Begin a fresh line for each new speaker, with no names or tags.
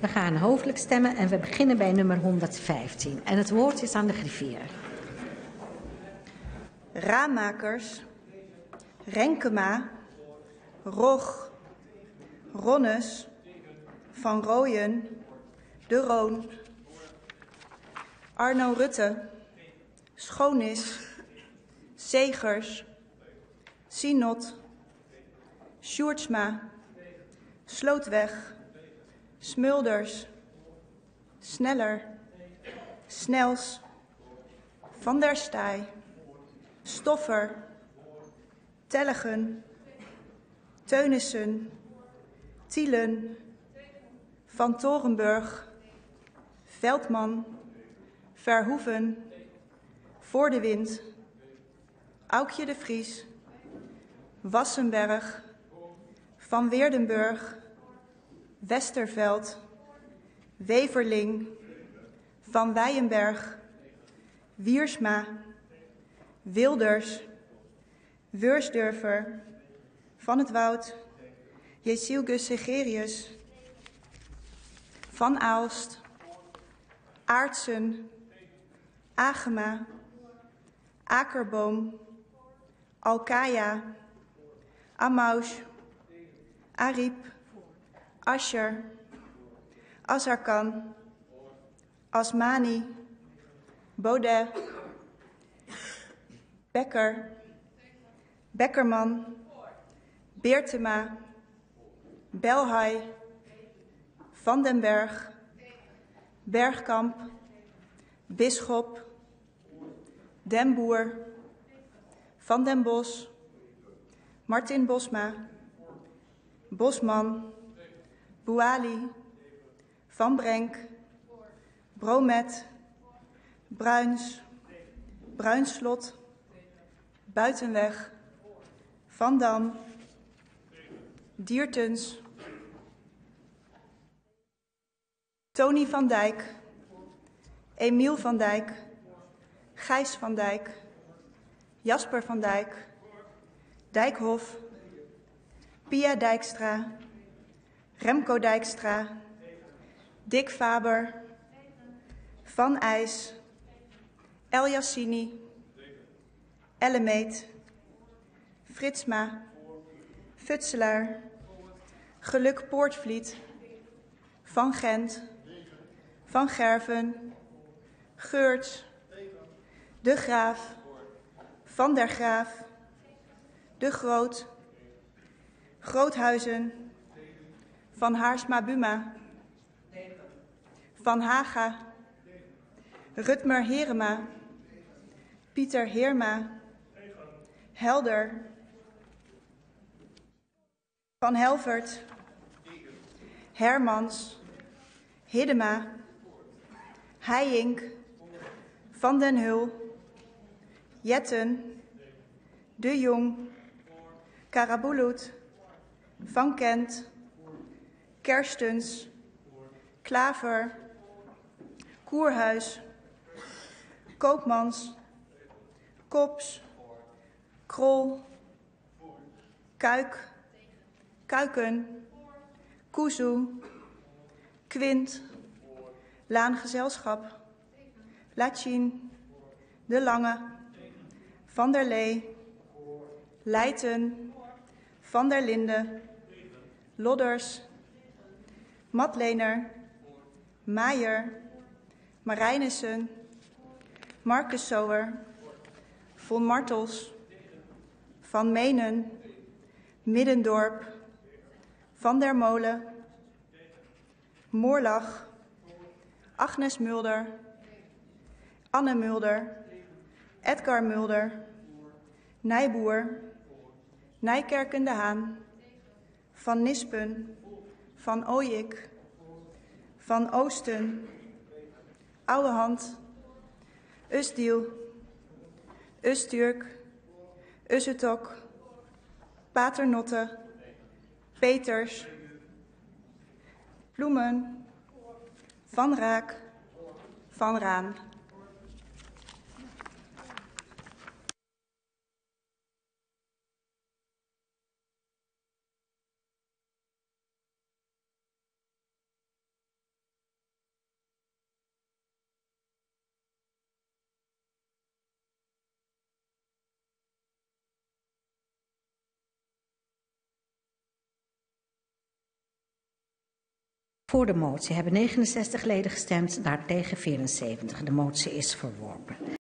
We gaan hoofdelijk stemmen en we beginnen bij nummer 115. En het woord is aan de griffier.
Raammakers, Renkema, Rog, Ronnes, Van Rooyen, De Roon, Arno Rutte, Schoonis, Segers, Sinot, Sjoerdsma, Slootweg, Smulders, Sneller, Snels, Van der Stoffer, Tellegen, Teunissen, Tielen, Van Torenburg, Veldman, Verhoeven, Voor de Wind, Aukje de Vries, Wassenberg, Van Weerdenburg, Westerveld, Weverling, Van Wijenberg, Wiersma, Wilders, Weursdurfer, Van het Woud, Jesielgus Segerius, Van Aalst, Aartsen, Agema, Akerboom, Alkaya, Amausch, Ariep, Asher, Azarkan, Asmani, Baudet, Becker, Beckerman, Beertema, Belhai, Van den Berg, Bergkamp, Bisschop, Den Boer, Van den Bos, Martin Bosma, Bosman, Bouali, Van Brenk, Bromet, Bruins, Bruinslot, Buitenweg, Van Dam, Diertens, Tony van Dijk, Emiel van Dijk, Gijs van Dijk, Jasper van Dijk, Dijkhof, Pia Dijkstra, Remco Dijkstra, Dick Faber, Van IJs, El Yassini, Ellemeet, Fritsma, Futselaar, Geluk Poortvliet, Van Gent, Van Gerven, Geurts, De Graaf, Van der Graaf, De Groot, Groothuizen, Van Haarsma Buma, Van Haga, Rutmer Herema, Pieter Heerma, Helder, Van Helvert, Hermans, Hiddema, Heijink, Van den Hul, Jetten, De Jong, Karabulut, Van Kent, Kerstens, Klaver, Koerhuis, Koopmans, Kops, Krol, Kuik, Kuiken, Kuzu, Quint, Laangezelschap, Lachin, De Lange, Van der Lee, Leijten, Van der Linde, Lodders, Matlener, Maier, Marijnissen, Marcus Sower, Von Martels, Van Menen, Middendorp, Van der Molen, Moorlach, Agnes Mulder, Anne Mulder, Edgar Mulder, Nijboer, Nijkerken de Haan, Van Nispen, Van Ooyik, Van Oosten, Ouwehand, Usdiel, Usturk, Ussetok, Paternotte, Peters, Bloemen, Van Raak, Van Raan.
Voor de motie hebben 69 leden gestemd, daartegen 74. De motie is verworpen.